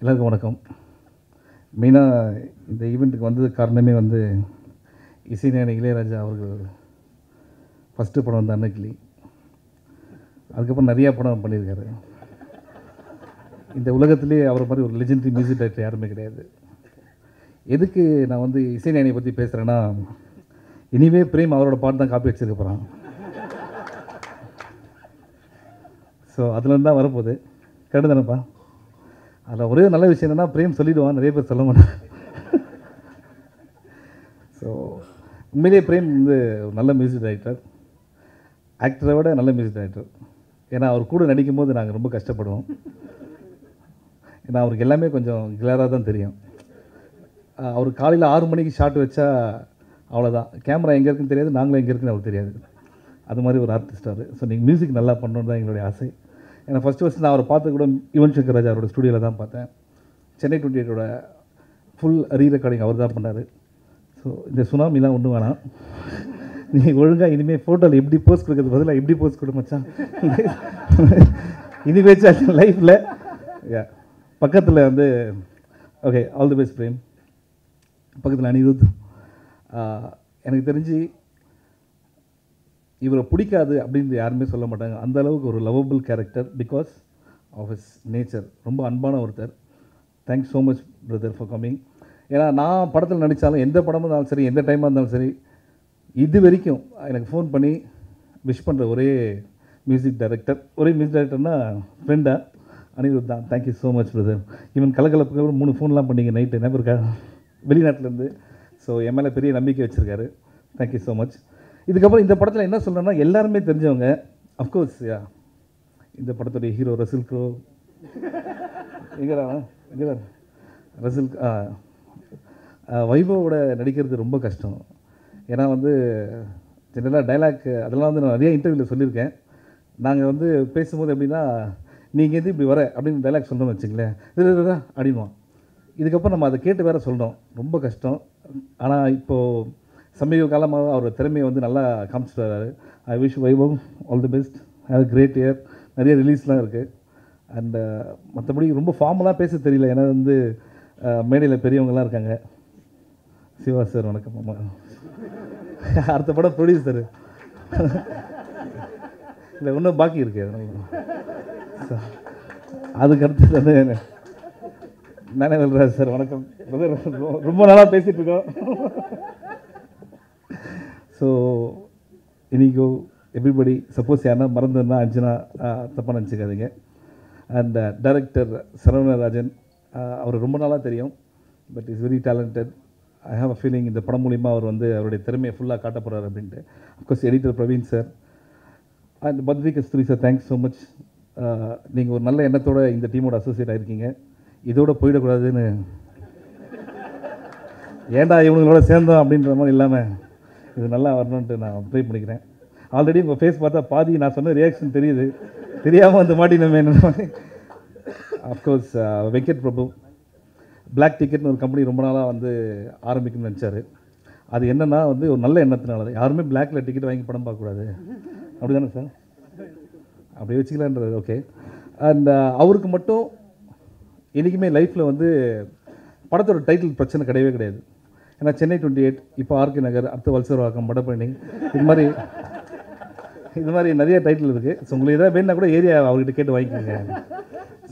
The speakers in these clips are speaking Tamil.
எல்லாருக்கும் வணக்கம். மெயினாக இந்த ஈவெண்ட்டுக்கு வந்தது காரணமே வந்து இசைஞானி இளையராஜா அவர்கள் ஃபஸ்ட்டு படம் வந்து அன்னக்கிளி அதுக்கப்புறம் நிறையா படம் பண்ணியிருக்காரு. இந்த உலகத்திலே அவர் மாதிரி ஒரு லெஜெண்டரி மியூசிக் டைரக்டர் யாருமே கிடையாது. எதுக்கு நான் வந்து இசைஞானியை பற்றி பேசுகிறேன்னா இனிமே பிரேம் அவரோட பாட்டு தான் காப்பி வச்சிருக்க போகிறான் ஸோ அதுலேருந்து தான் வரப்போகுது. கரெக்டு தானேப்பா? அதில் ஒரே நல்ல விஷயம் என்னென்னா பிரேம் சொல்லிவிடுவான் நிறைய பேர் சொல்ல மாட்டேன் ஸோ உண்மையிலேயே பிரேம் வந்து ஒரு நல்ல மியூசிக் டைரக்டர் ஆக்டரை விட நல்ல மியூசிக் டைரக்டர் ஏன்னா அவர் கூட நடிக்கும் போது நாங்கள் ரொம்ப கஷ்டப்படுவோம். ஏன்னா அவருக்கு எல்லாமே கொஞ்சம் கிளியராக தான் தெரியும். அவர் காலையில் ஆறு மணிக்கு ஷாட் வச்சா அவ்வளோதான் கேமரா எங்கே இருக்குன்னு தெரியாது நாங்களும் எங்கே இருக்குன்னு அவருக்கு தெரியாது. அது மாதிரி ஒரு ஆர்டிஸ்ட் அவர். ஸோ நீங்கள் மியூசிக் நல்லா பண்ணணுன்னு தான் எங்களுடைய ஆசை. ஏன்னா ஃபஸ்ட்டு ஃபஸ்ட் நான் அவரை பார்த்து கூட யுவன் சங்கர் ராஜா அவரோட ஸ்டுடியோவில் தான் பார்த்தேன். சென்னை டுவெண்ட்டி எயிட்டோட ஃபுல் ரீ ரெக்கார்டிங் அவர் தான் பண்ணார். ஸோ இந்த சுனாமிலாம் ஒன்றும் வேணாம். நீ ஒழுங்காக இனிமேல் ஃபோட்டோவில் எப்படி போஸ்ட் கொடுக்கறது பதிலாக எப்படி போஸ்ட் கொடு மச்சான்? இனிமேல் லைஃப்பில் பக்கத்தில் வந்து okay all the best Prem பக்கத்தில் அனிருத். எனக்கு தெரிஞ்சு இவரை பிடிக்காது அப்படின்னு யாருமே சொல்ல மாட்டாங்க. அந்த அளவுக்கு ஒரு lovable character because of is nature ரொம்ப அன்பான ஒருத்தர். Thanks so much brother for coming ஏன்னா நான் படத்தில் நடித்தாலும் எந்த படமாக இருந்தாலும் சரி எந்த டைமாக இருந்தாலும் சரி இது வரைக்கும் எனக்கு ஃபோன் பண்ணி விஷ் பண்ணுற ஒரே மியூசிக் டைரக்டர் ஒரே மியூசிக் டைரக்டர்னா ஃப்ரெண்டா அனிருத் தான். Thank you so much brother even கலக்கலப்புக்கு மூணு ஃபோன்லாம் பண்ணிங்க நைட்டு என்ன இருக்கா வெளிநாட்டிலேருந்து ஸோ என் மேலே பெரிய நம்பிக்கை வச்சுருக்காரு. தேங்க்யூ ஸோ மச் இதுக்கப்புறம் இந்த படத்தில் என்ன சொல்கிறேன்னா எல்லாருமே தெரிஞ்சவங்க அஃப்கோர்ஸ் யா? இந்த படத்துடைய ஹீரோ ரசில் க்ரோ. எங்கடா எங்கடா ரசில் வைபவோட நடிக்கிறது ரொம்ப கஷ்டம். ஏன்னா வந்து ஜென்ரலாக டைலாக் அதெல்லாம் வந்து நான் நிறைய இன்டர்வியூவில் சொல்லியிருக்கேன். நாங்கள் வந்து பேசும்போது எப்படின்னா நீங்கள் எது இப்படி வர அப்படின்னு டைலாக் சொன்னோம்னு வச்சுங்களேன் இது அப்படின்வான் இதுக்கப்புறம் நம்ம அதை கேட்டு வேறு சொல்கிறோம் ரொம்ப கஷ்டம். ஆனால் இப்போது சமீப காலமாக அவரோட திறமையை வந்து நல்லா காமிச்சிட்டு வர்றாரு I wish Vaibhav all the best have great year நிறைய ரிலீஸ்லாம் இருக்குது அண்டு uh, மற்றபடி ரொம்ப ஃபார்மலாக பேச தெரியல. ஏன்னா வந்து uh, மேடையில் பெரியவங்கலாம் இருக்காங்க. சிவா சார் வணக்கம். அம்மா. அடுத்த படம் ப்ரொடியூசரு இல்லை இன்னும் பாக்கி இருக்கு. So, அதுக்கு அடுத்தது வந்து நானேவல்ராஜ் சார் வணக்கம். ரொம்ப- நல்லா பேசிகிட்டு இருக்கோம். ஸோ இனிகோ எவ்ரிபடி சப்போஸ் யாரா மறந்துன்னா அஞ்சனா தப்பாக நினச்சிக்காதீங்க. அண்ட் டைரக்டர் uh, சரவணராஜன் அவர் ரொம்ப நாளாக தெரியும். But is very talented I have a feeling இந்த படம் மூலிமா அவர் வந்து அவருடைய திறமையை ஃபுல்லாக காட்ட போகிறார் அப்படின்ட்டு. Of course editor Praveen sir and Badri Kasthuri sir thanks so much நீங்கள் ஒரு நல்ல எண்ணத்தோட இந்த டீமோட அசோசியேட் ஆகிருக்கீங்க இதோட போயிடக்கூடாதுன்னு. ஏன்டா இவங்களோட சேர்ந்தோம் அப்படின்ற மாதிரி இல்லாமல் இது நல்லா வரணுன்ட்டு நான் ப்ரே பண்ணிக்கிறேன். ஆல்ரெடி உங்கள் ஃபேஸ் பார்த்தா பாதி நான் சொன்ன ரியாக்ஷன் தெரியுது. தெரியாமல் வந்து மாட்டினோமே என்ன of course Venkat Prabhu black டிக்கெட்னு ஒரு கம்பெனி ரொம்ப நாளாக வந்து ஆரம்பிக்கணும்னு நினச்சாரு. அது என்னென்னா வந்து ஒரு நல்ல எண்ணத்தினால யாருமே பிளாக்கில் டிக்கெட் வாங்கி படம் பார்க்கக்கூடாது. அப்படி தானே சார் அப்படி வச்சுக்கலான்றது ஓகே அண்ட் uh, அவருக்கு மட்டும் என்றைக்குமே லைஃப்பில் வந்து படத்தோட டைட்டில் பிரச்சனை கிடையவே கிடையாது. ஏன்னா சென்னை டுவெண்ட்டி எயிட் இப்போ ஆர்கே நகர் அடுத்த வல்சர்வாக்கம் வடபழனி. இது மாதிரி இது மாதிரி நிறைய டைட்டில் இருக்குது ஸோ உங்களுக்கு எதாவது வேணுன்னா கூட ஏரியா அவர்கிட்ட கேட்டு வாங்கிக்கோங்க.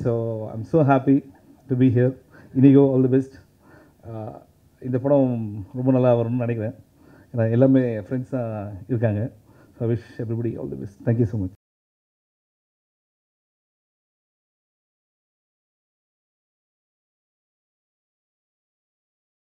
So I'm so happy to be here Inigo all the best இந்த படம் ரொம்ப நல்லா வரும்னு நினைக்கிறேன். ஏன்னா எல்லாமே ஃப்ரெண்ட்ஸாக இருக்காங்க. So wish everybody all the best thank you so much